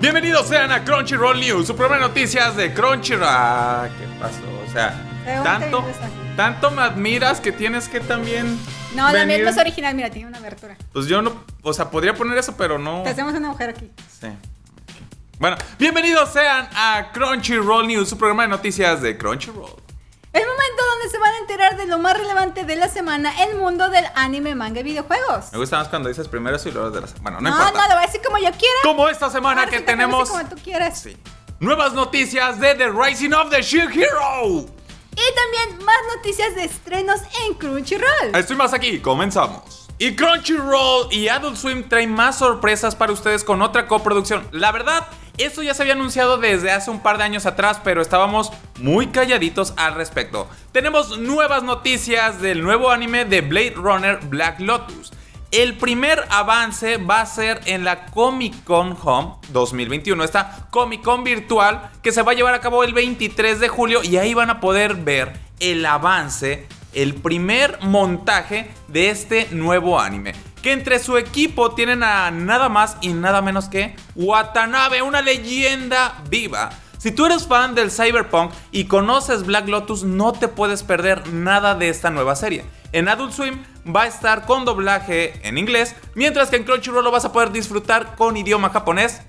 Bienvenidos sean a Crunchyroll News, su primera noticias de Crunchyroll. Ah, ¿qué pasó? O sea, tanto, tanto me admiras que tienes que también. No, la mía venir- no es original, mira, tiene una abertura. Pues yo no, o sea, podría poner eso, pero no. Te hacemos un agujero aquí. Sí. Bueno, bienvenidos sean a Crunchyroll News, su programa de noticias de Crunchyroll. El momento donde se van a enterar de lo más relevante de la semana, el mundo del anime, manga y videojuegos. Me gusta más cuando dices primero y luego de las. Bueno, no, No, importa. no, lo voy a decir como yo quiera. Como esta semana Ahora que sí te tenemos. Como tú quieras. Sí. Nuevas noticias de The Rising of the Shield Hero. Y también más noticias de estrenos en Crunchyroll. Estoy más aquí, comenzamos. Y Crunchyroll y Adult Swim traen más sorpresas para ustedes con otra coproducción. La verdad, esto ya se había anunciado desde hace un par de años atrás, pero estábamos muy calladitos al respecto. Tenemos nuevas noticias del nuevo anime de Blade Runner Black Lotus. El primer avance va a ser en la Comic Con Home 2021, esta Comic Con virtual que se va a llevar a cabo el 23 de julio y ahí van a poder ver el avance, el primer montaje de este nuevo anime. Que entre su equipo tienen a nada más y nada menos que Watanabe, una leyenda viva. Si tú eres fan del cyberpunk y conoces Black Lotus, no te puedes perder nada de esta nueva serie. En Adult Swim va a estar con doblaje en inglés, mientras que en Crunchyroll lo vas a poder disfrutar con idioma japonés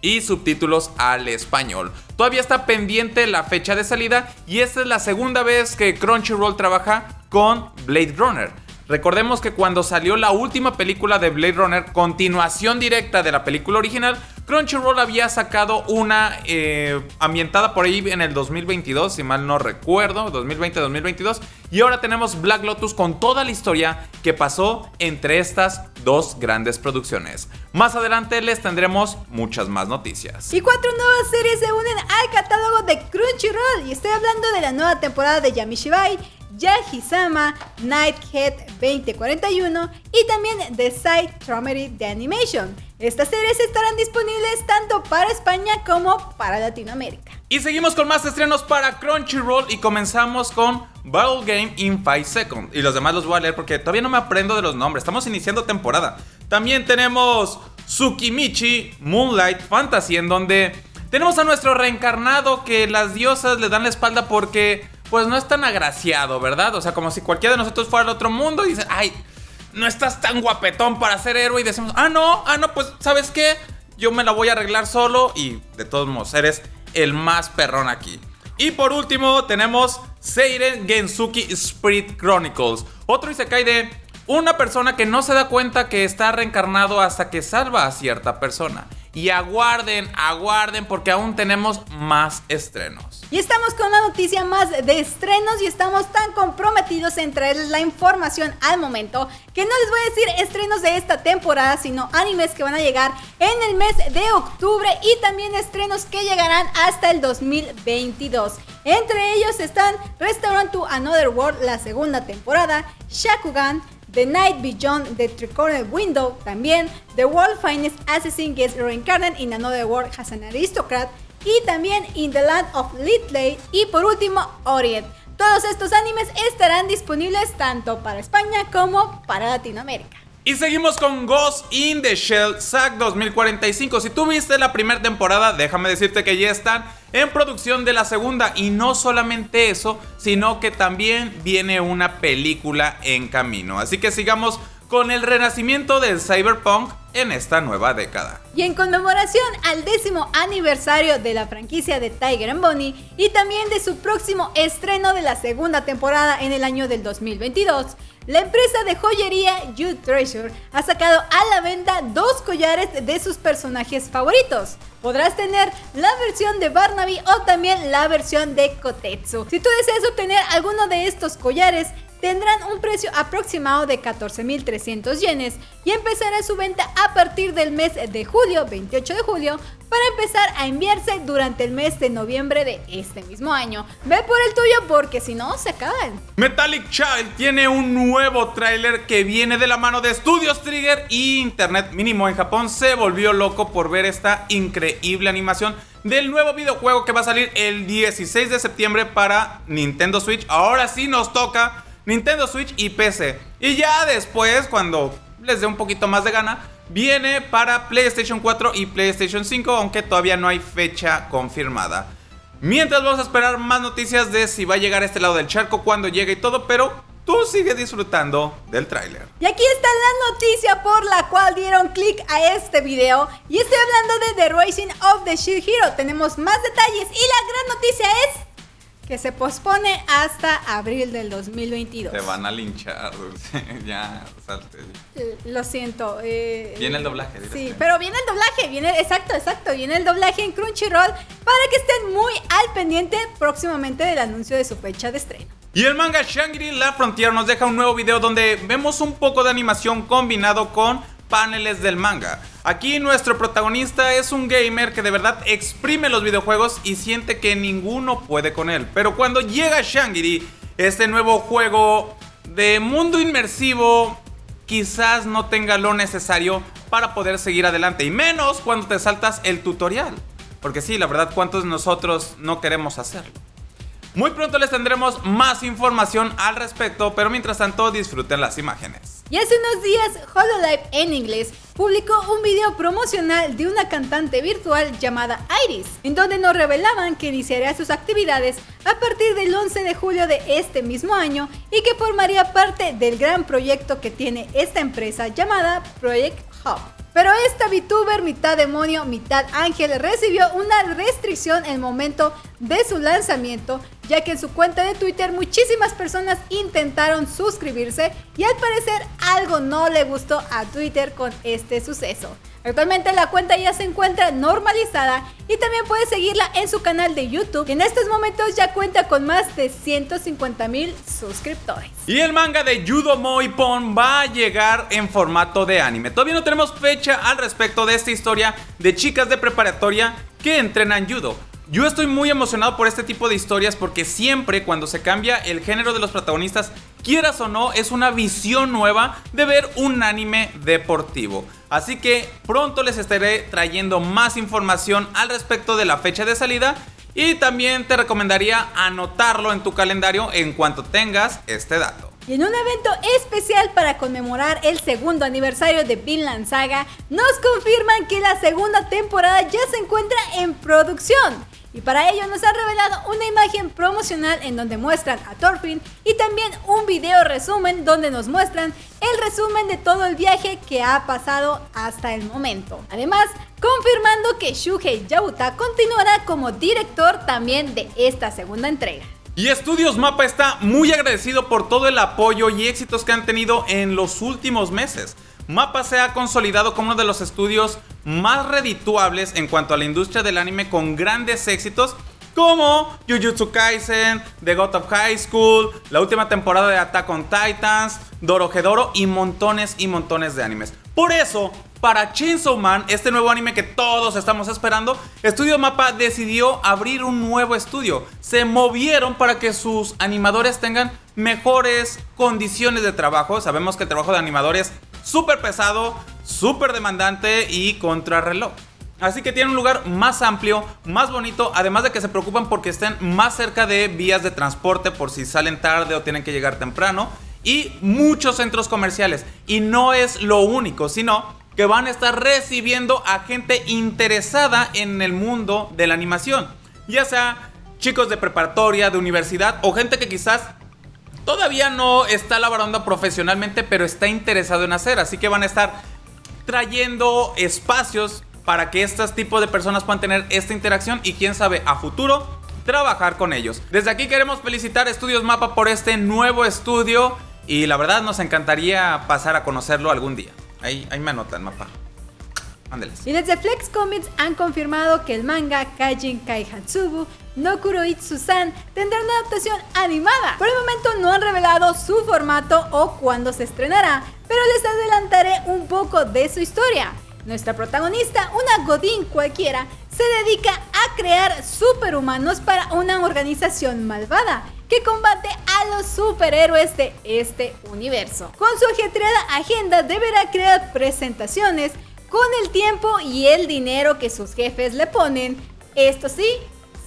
y subtítulos al español. Todavía está pendiente la fecha de salida y esta es la segunda vez que Crunchyroll trabaja con Blade Runner. Recordemos que cuando salió la última película de Blade Runner, continuación directa de la película original, Crunchyroll había sacado una eh, ambientada por ahí en el 2022, si mal no recuerdo, 2020-2022, y ahora tenemos Black Lotus con toda la historia que pasó entre estas dos grandes producciones. Más adelante les tendremos muchas más noticias. Y cuatro nuevas series se unen al catálogo de Crunchyroll. Y estoy hablando de la nueva temporada de Yamishibai, Yahisama, Nighthead 2041 y también The Side Traumery de Animation. Estas series estarán disponibles tanto para España como para Latinoamérica. Y seguimos con más estrenos para Crunchyroll y comenzamos con Battle Game in 5 Seconds. Y los demás los voy a leer porque todavía no me aprendo de los nombres. Estamos iniciando temporada. También tenemos Tsukimichi Moonlight Fantasy en donde tenemos a nuestro reencarnado que las diosas le dan la espalda porque pues no es tan agraciado, ¿verdad? O sea, como si cualquiera de nosotros fuera al otro mundo y dice, ay, no estás tan guapetón para ser héroe y decimos, ah, no, ah, no, pues, ¿sabes qué? Yo me la voy a arreglar solo y de todos modos eres el más perrón aquí. Y por último tenemos Seiren Gensuki Spirit Chronicles, otro isekai de una persona que no se da cuenta que está reencarnado hasta que salva a cierta persona. Y aguarden, aguarden porque aún tenemos más estrenos. Y estamos con una noticia más de estrenos y estamos tan comprometidos en traerles la información al momento que no les voy a decir estrenos de esta temporada, sino animes que van a llegar en el mes de octubre y también estrenos que llegarán hasta el 2022. Entre ellos están Restaurant to Another World, la segunda temporada, Shakugan, The Night Beyond the Tricorner Window, también The World Finest Assassin Gets Reincarnated in Another World as an Aristocrat, y también In the Land of Litley, y por último Orient. Todos estos animes estarán disponibles tanto para España como para Latinoamérica. Y seguimos con Ghost in the Shell SAC 2045. Si tú viste la primera temporada, déjame decirte que ya están en producción de la segunda. Y no solamente eso, sino que también viene una película en camino. Así que sigamos con el renacimiento del cyberpunk en esta nueva década. Y en conmemoración al décimo aniversario de la franquicia de Tiger and Bunny y también de su próximo estreno de la segunda temporada en el año del 2022, la empresa de joyería You Treasure ha sacado a la venta dos collares de sus personajes favoritos. Podrás tener la versión de Barnaby o también la versión de Kotetsu. Si tú deseas obtener alguno de estos collares, tendrán un precio aproximado de 14.300 yenes y empezará su venta a partir del mes de julio, 28 de julio, para empezar a enviarse durante el mes de noviembre de este mismo año. Ve por el tuyo porque si no se acaban. Metallic Child tiene un nuevo tráiler que viene de la mano de Studios Trigger y Internet Mínimo en Japón se volvió loco por ver esta increíble animación del nuevo videojuego que va a salir el 16 de septiembre para Nintendo Switch. Ahora sí nos toca Nintendo Switch y PC. Y ya después, cuando les dé un poquito más de gana, viene para PlayStation 4 y PlayStation 5, aunque todavía no hay fecha confirmada. Mientras vamos a esperar más noticias de si va a llegar a este lado del charco, cuando llegue y todo, pero tú sigue disfrutando del tráiler. Y aquí está la noticia por la cual dieron clic a este video. Y estoy hablando de The Racing of the Shield Hero. Tenemos más detalles y la gran noticia es que se pospone hasta abril del 2022. Te van a linchar, ya, salte. Eh, Lo siento. eh, Viene el doblaje, Sí, pero viene el doblaje, viene, exacto, exacto, viene el doblaje en Crunchyroll para que estén muy al pendiente próximamente del anuncio de su fecha de estreno. Y el manga Shangri-La Frontier nos deja un nuevo video donde vemos un poco de animación combinado con paneles del manga. Aquí nuestro protagonista es un gamer que de verdad exprime los videojuegos y siente que ninguno puede con él. Pero cuando llega Shangri, este nuevo juego de mundo inmersivo, quizás no tenga lo necesario para poder seguir adelante. Y menos cuando te saltas el tutorial. Porque sí, la verdad, ¿cuántos de nosotros no queremos hacerlo? Muy pronto les tendremos más información al respecto, pero mientras tanto disfruten las imágenes. Y hace unos días, Hololive en inglés publicó un video promocional de una cantante virtual llamada Iris, en donde nos revelaban que iniciaría sus actividades a partir del 11 de julio de este mismo año y que formaría parte del gran proyecto que tiene esta empresa llamada Project Hub. Pero esta VTuber, mitad demonio, mitad ángel, recibió una restricción en el momento de su lanzamiento, ya que en su cuenta de Twitter muchísimas personas intentaron suscribirse y al parecer algo no le gustó a Twitter con este suceso. Actualmente la cuenta ya se encuentra normalizada y también puedes seguirla en su canal de YouTube, que en estos momentos ya cuenta con más de 150 mil suscriptores. Y el manga de Judo Moipon va a llegar en formato de anime. Todavía no tenemos fecha al respecto de esta historia de chicas de preparatoria que entrenan judo. Yo estoy muy emocionado por este tipo de historias porque siempre cuando se cambia el género de los protagonistas, quieras o no, es una visión nueva de ver un anime deportivo. Así que pronto les estaré trayendo más información al respecto de la fecha de salida y también te recomendaría anotarlo en tu calendario en cuanto tengas este dato. Y en un evento especial para conmemorar el segundo aniversario de Vinland Saga, nos confirman que la segunda temporada ya se encuentra en producción. Y para ello nos han revelado una imagen promocional en donde muestran a Thorfinn y también un video resumen donde nos muestran el resumen de todo el viaje que ha pasado hasta el momento. Además, confirmando que Shuhei Yabuta continuará como director también de esta segunda entrega. Y Estudios Mapa está muy agradecido por todo el apoyo y éxitos que han tenido en los últimos meses. Mapa se ha consolidado como uno de los estudios más redituables en cuanto a la industria del anime con grandes éxitos como Jujutsu Kaisen, The God of High School, la última temporada de Attack on Titans, Dorohedoro y montones y montones de animes. Por eso, para Chainsaw Man, este nuevo anime que todos estamos esperando, Estudio Mapa decidió abrir un nuevo estudio. Se movieron para que sus animadores tengan mejores condiciones de trabajo. Sabemos que el trabajo de animadores es súper pesado, súper demandante y contrarreloj. Así que tienen un lugar más amplio, más bonito, además de que se preocupan porque estén más cerca de vías de transporte por si salen tarde o tienen que llegar temprano. Y muchos centros comerciales. Y no es lo único, sino que van a estar recibiendo a gente interesada en el mundo de la animación. Ya sea chicos de preparatoria, de universidad o gente que quizás todavía no está laborando profesionalmente, pero está interesado en hacer. Así que van a estar trayendo espacios para que estos tipos de personas puedan tener esta interacción y quién sabe a futuro trabajar con ellos. Desde aquí queremos felicitar a Estudios Mapa por este nuevo estudio y la verdad nos encantaría pasar a conocerlo algún día. Ahí, ahí me anotan mapa. Ándeles. Y desde Flex Comics han confirmado que el manga Kaijin Kaihatsubu no Kuroitsu-san tendrá una adaptación animada. Por el momento no han revelado su formato o cuándo se estrenará, pero les adelantaré un poco de su historia. Nuestra protagonista, una Godín cualquiera, se dedica a crear superhumanos para una organización malvada que combate a los superhéroes de este universo. Con su ajetreada agenda deberá crear presentaciones con el tiempo y el dinero que sus jefes le ponen, esto sí,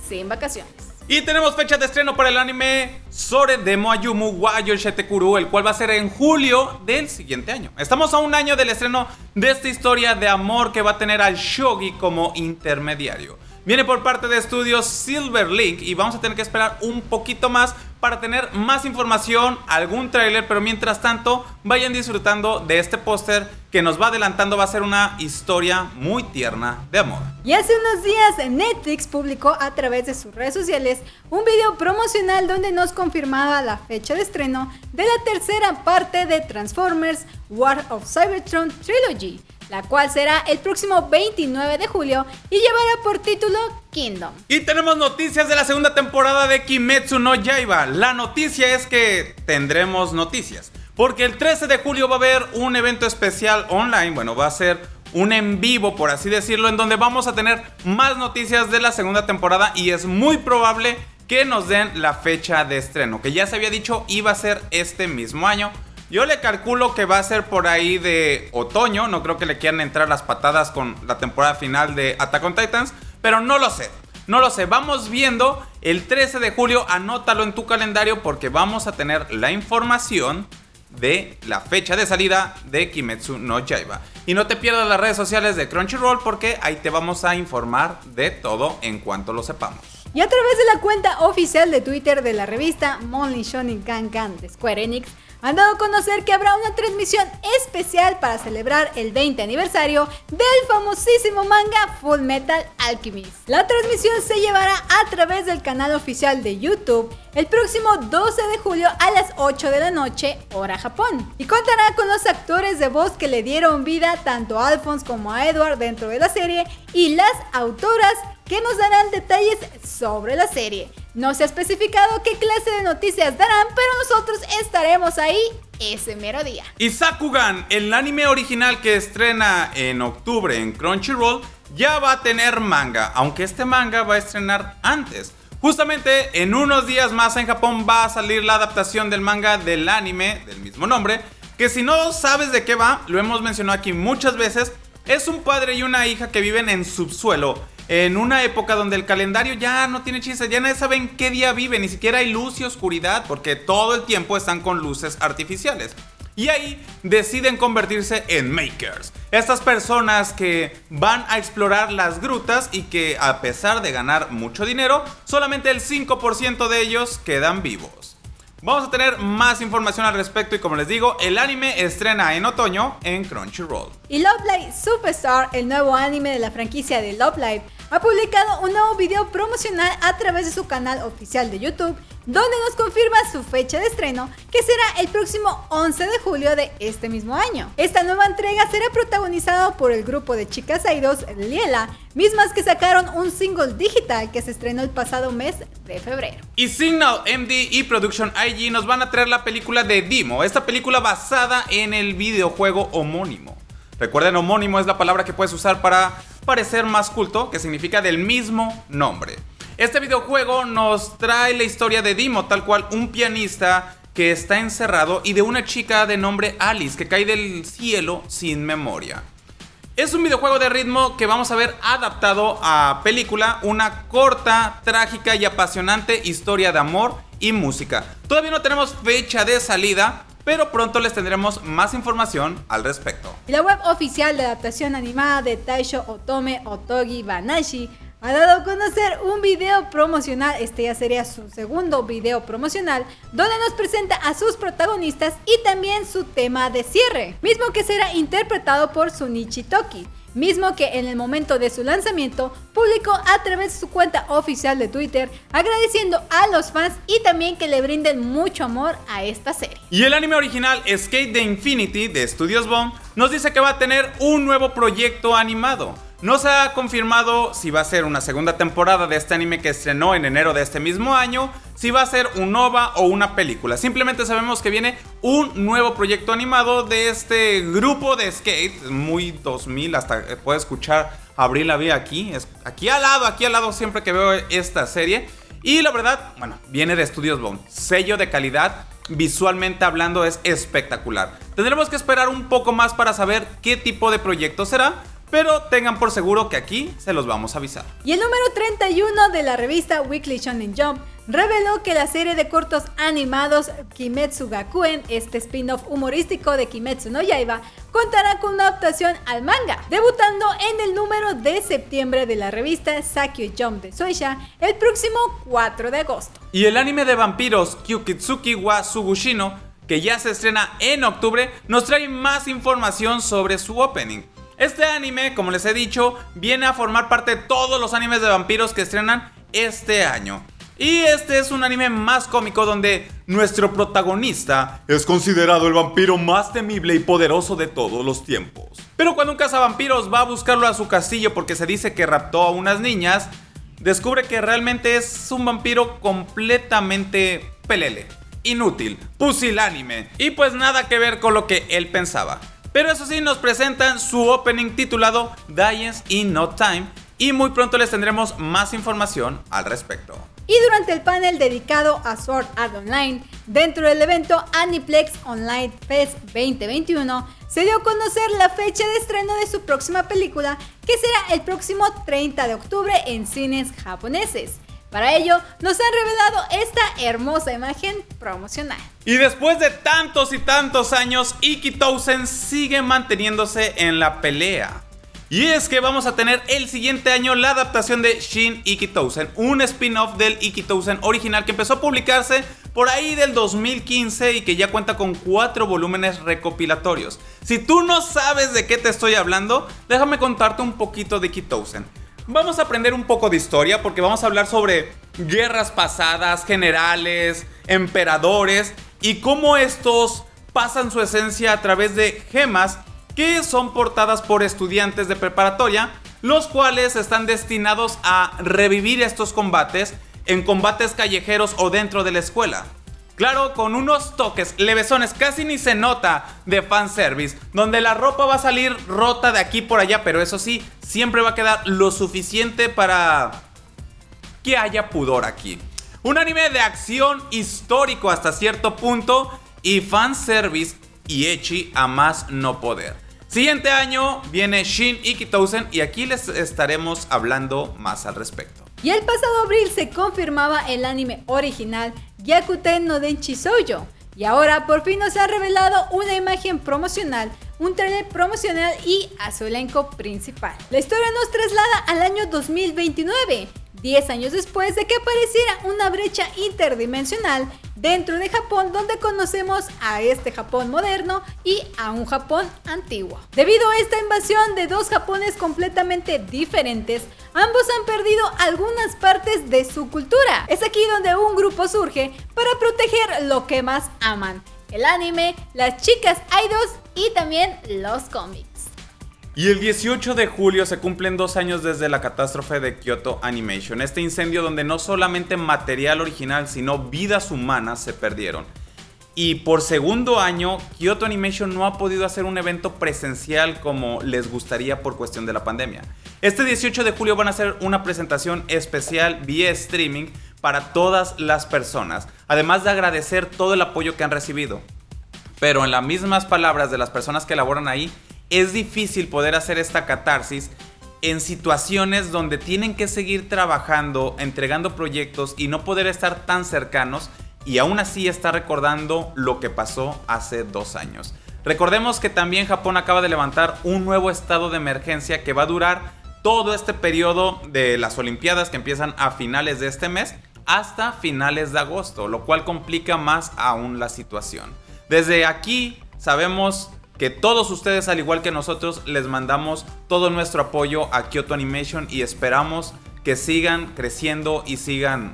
sin vacaciones. Y tenemos fecha de estreno para el anime Sore de Moayumu Wayo Shetekuru, el cual va a ser en julio del siguiente año. Estamos a un año del estreno de esta historia de amor que va a tener al Shogi como intermediario. Viene por parte de estudios Silver Link y vamos a tener que esperar un poquito más para tener más información, algún tráiler, pero mientras tanto vayan disfrutando de este póster que nos va adelantando, va a ser una historia muy tierna de amor. Y hace unos días Netflix publicó a través de sus redes sociales un video promocional donde nos confirmaba la fecha de estreno de la tercera parte de Transformers War of Cybertron Trilogy la cual será el próximo 29 de julio y llevará por título Kingdom. Y tenemos noticias de la segunda temporada de Kimetsu no Yaiba. La noticia es que tendremos noticias, porque el 13 de julio va a haber un evento especial online, bueno, va a ser un en vivo, por así decirlo, en donde vamos a tener más noticias de la segunda temporada y es muy probable que nos den la fecha de estreno, que ya se había dicho iba a ser este mismo año. Yo le calculo que va a ser por ahí de otoño. No creo que le quieran entrar las patadas con la temporada final de Attack on Titans. Pero no lo sé. No lo sé. Vamos viendo el 13 de julio. Anótalo en tu calendario porque vamos a tener la información de la fecha de salida de Kimetsu no Yaiba. Y no te pierdas las redes sociales de Crunchyroll porque ahí te vamos a informar de todo en cuanto lo sepamos. Y a través de la cuenta oficial de Twitter de la revista Monly Shonen Kankan de Square Enix, han dado a conocer que habrá una transmisión especial para celebrar el 20 aniversario del famosísimo manga Full Metal Alchemist. La transmisión se llevará a través del canal oficial de YouTube el próximo 12 de julio a las 8 de la noche, hora Japón, y contará con los actores de voz que le dieron vida tanto a Alphonse como a Edward dentro de la serie y las autoras que nos darán detalles sobre la serie. No se ha especificado qué clase de noticias darán, pero nosotros estaremos ahí ese mero día. Y Sakugan, el anime original que estrena en octubre en Crunchyroll, ya va a tener manga, aunque este manga va a estrenar antes. Justamente en unos días más en Japón va a salir la adaptación del manga del anime del mismo nombre, que si no sabes de qué va, lo hemos mencionado aquí muchas veces, es un padre y una hija que viven en subsuelo en una época donde el calendario ya no tiene chiste, ya nadie sabe en qué día vive, ni siquiera hay luz y oscuridad, porque todo el tiempo están con luces artificiales. Y ahí deciden convertirse en makers. Estas personas que van a explorar las grutas y que a pesar de ganar mucho dinero, solamente el 5% de ellos quedan vivos. Vamos a tener más información al respecto y como les digo, el anime estrena en otoño en Crunchyroll. Y Love Live Superstar, el nuevo anime de la franquicia de Love Live, ha publicado un nuevo video promocional a través de su canal oficial de YouTube, donde nos confirma su fecha de estreno, que será el próximo 11 de julio de este mismo año. Esta nueva entrega será protagonizada por el grupo de chicas idols Liela, mismas que sacaron un single digital que se estrenó el pasado mes de febrero. Y Signal MD y Production IG nos van a traer la película de Dimo, esta película basada en el videojuego homónimo. Recuerden, homónimo es la palabra que puedes usar para parecer más culto, que significa del mismo nombre. Este videojuego nos trae la historia de Dimo, tal cual un pianista que está encerrado y de una chica de nombre Alice que cae del cielo sin memoria. Es un videojuego de ritmo que vamos a ver adaptado a película, una corta, trágica y apasionante historia de amor y música. Todavía no tenemos fecha de salida, pero pronto les tendremos más información al respecto. La web oficial de adaptación animada de Taisho Otome Otogi Banashi ha dado a conocer un video promocional, este ya sería su segundo video promocional, donde nos presenta a sus protagonistas y también su tema de cierre, mismo que será interpretado por Sunichi Toki mismo que en el momento de su lanzamiento publicó a través de su cuenta oficial de Twitter agradeciendo a los fans y también que le brinden mucho amor a esta serie. Y el anime original Skate the Infinity de Studios Bone nos dice que va a tener un nuevo proyecto animado. No se ha confirmado si va a ser una segunda temporada de este anime que estrenó en enero de este mismo año, si va a ser un OVA o una película. Simplemente sabemos que viene un nuevo proyecto animado de este grupo de skate, muy 2000, hasta puede escuchar Abril la vida aquí, es aquí al lado, aquí al lado siempre que veo esta serie. Y la verdad, bueno, viene de Studios Bone, sello de calidad visualmente hablando es espectacular. Tendremos que esperar un poco más para saber qué tipo de proyecto será, pero tengan por seguro que aquí se los vamos a avisar. Y el número 31 de la revista Weekly Shonen Jump reveló que la serie de cortos animados Kimetsu Gakuen, este spin-off humorístico de Kimetsu no Yaiba, contará con una adaptación al manga, debutando en el número de septiembre de la revista Sakyo Jump de Soisha el próximo 4 de agosto. Y el anime de vampiros Kyukitsuki wa Sugushino, que ya se estrena en octubre, nos trae más información sobre su opening. Este anime, como les he dicho, viene a formar parte de todos los animes de vampiros que estrenan este año. Y este es un anime más cómico donde nuestro protagonista es considerado el vampiro más temible y poderoso de todos los tiempos. Pero cuando un cazavampiros va a buscarlo a su castillo porque se dice que raptó a unas niñas, descubre que realmente es un vampiro completamente pelele, inútil, pusilánime y pues nada que ver con lo que él pensaba. Pero eso sí, nos presentan su opening titulado Dies in No Time y muy pronto les tendremos más información al respecto. Y durante el panel dedicado a Sword Art Online, dentro del evento Aniplex Online Fest 2021, se dio a conocer la fecha de estreno de su próxima película, que será el próximo 30 de octubre en cines japoneses. Para ello, nos han revelado esta hermosa imagen promocional. Y después de tantos y tantos años, Iki Tousen sigue manteniéndose en la pelea. Y es que vamos a tener el siguiente año la adaptación de Shin Iki Tousen, un spin-off del Iki Tousen original que empezó a publicarse por ahí del 2015 y que ya cuenta con cuatro volúmenes recopilatorios. Si tú no sabes de qué te estoy hablando, déjame contarte un poquito de Iki Tousen. Vamos a aprender un poco de historia porque vamos a hablar sobre guerras pasadas, generales, emperadores y cómo estos pasan su esencia a través de gemas que son portadas por estudiantes de preparatoria, los cuales están destinados a revivir estos combates en combates callejeros o dentro de la escuela. Claro, con unos toques levesones, casi ni se nota de fanservice, donde la ropa va a salir rota de aquí por allá, pero eso sí, siempre va a quedar lo suficiente para que haya pudor aquí. Un anime de acción histórico hasta cierto punto y fanservice y echi a más no poder. Siguiente año viene Shin Ikitousen y aquí les estaremos hablando más al respecto. Y el pasado abril se confirmaba el anime original Gyakuten no Denchi Soujo. Y ahora por fin nos ha revelado una imagen promocional, un trailer promocional y a su elenco principal. La historia nos traslada al año 2029, 10 años después de que apareciera una brecha interdimensional dentro de Japón donde conocemos a este Japón moderno y a un Japón antiguo. Debido a esta invasión de dos Japones completamente diferentes, ambos han perdido algunas partes de su cultura. Es aquí donde un grupo surge para proteger lo que más aman, el anime, las chicas idols y también los cómics. Y el 18 de julio se cumplen dos años desde la catástrofe de Kyoto Animation, este incendio donde no solamente material original, sino vidas humanas se perdieron. Y por segundo año, Kyoto Animation no ha podido hacer un evento presencial como les gustaría por cuestión de la pandemia. Este 18 de julio van a hacer una presentación especial vía streaming para todas las personas, además de agradecer todo el apoyo que han recibido. Pero en las mismas palabras de las personas que laboran ahí, es difícil poder hacer esta catarsis en situaciones donde tienen que seguir trabajando, entregando proyectos y no poder estar tan cercanos y aún así estar recordando lo que pasó hace dos años. Recordemos que también Japón acaba de levantar un nuevo estado de emergencia que va a durar todo este periodo de las Olimpiadas que empiezan a finales de este mes hasta finales de agosto, lo cual complica más aún la situación. Desde aquí sabemos que todos ustedes, al igual que nosotros, les mandamos todo nuestro apoyo a Kyoto Animation y esperamos que sigan creciendo y sigan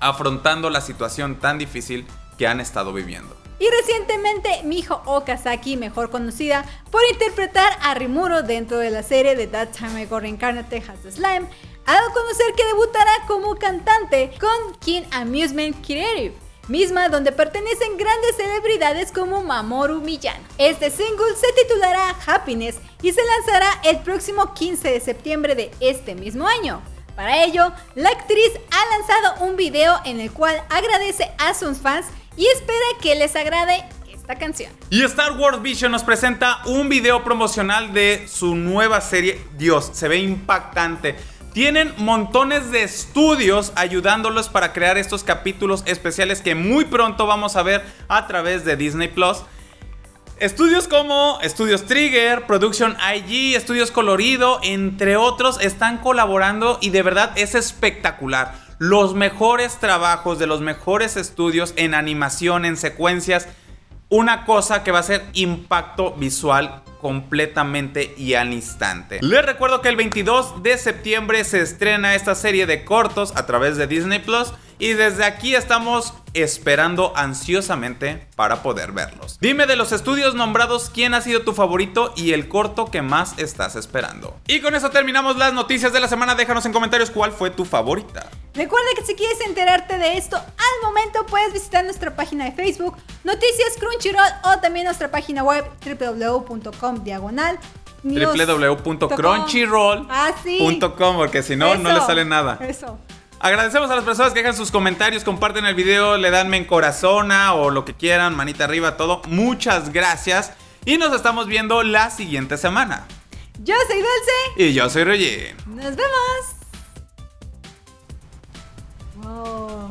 afrontando la situación tan difícil que han estado viviendo. Y recientemente Miho Okazaki, mejor conocida por interpretar a Rimuro dentro de la serie de That Time I Got Reincarnated as the Slime, ha dado a conocer que debutará como cantante con King Amusement Kireru misma donde pertenecen grandes celebridades como Mamoru Miyano. Este single se titulará Happiness y se lanzará el próximo 15 de septiembre de este mismo año. Para ello, la actriz ha lanzado un video en el cual agradece a sus fans y espera que les agrade esta canción. Y Star Wars Vision nos presenta un video promocional de su nueva serie. Dios, se ve impactante. Tienen montones de estudios ayudándolos para crear estos capítulos especiales que muy pronto vamos a ver a través de Disney Plus. Estudios como Estudios Trigger, Production IG, Estudios Colorido, entre otros, están colaborando y de verdad es espectacular. Los mejores trabajos de los mejores estudios en animación, en secuencias. Una cosa que va a ser impacto visual completamente y al instante. Les recuerdo que el 22 de septiembre se estrena esta serie de cortos a través de Disney Plus y desde aquí estamos esperando ansiosamente para poder verlos. Dime de los estudios nombrados quién ha sido tu favorito y el corto que más estás esperando. Y con eso terminamos las noticias de la semana. Déjanos en comentarios cuál fue tu favorita. Recuerda que si quieres enterarte de esto al momento puedes visitar nuestra página de Facebook, Noticias Crunchyroll o también nuestra página web www.com diagonal www.crunchyroll.com Ah, sí. porque si no, no le sale nada. Eso. Agradecemos a las personas que dejan sus comentarios, comparten el video, le dan me en corazona o lo que quieran, manita arriba, todo. Muchas gracias y nos estamos viendo la siguiente semana. Yo soy Dulce. Y yo soy Roger. Nos vemos. Wow.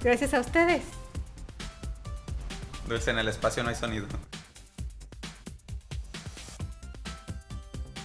Gracias a ustedes. Dulce, en el espacio no hay sonido.